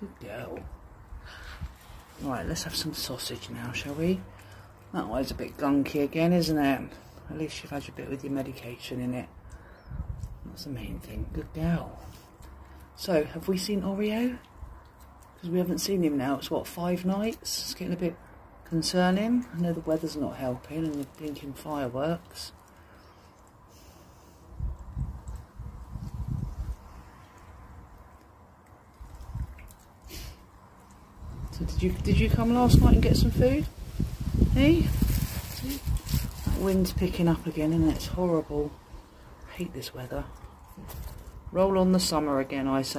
Good girl. Right, let's have some sausage now, shall we? That one's a bit gunky again, isn't it? At least you've had your bit with your medication in it. That's the main thing. Good girl. So, have we seen Oreo? Because we haven't seen him now. It's what, five nights? It's getting a bit concerning. I know the weather's not helping and the blinking fireworks. So did you did you come last night and get some food? Hey? That wind's picking up again and it's horrible. I hate this weather. Roll on the summer again, I say.